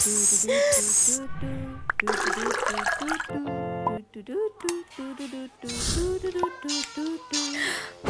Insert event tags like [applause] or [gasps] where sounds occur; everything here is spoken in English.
[gasps] [gasps] Oops.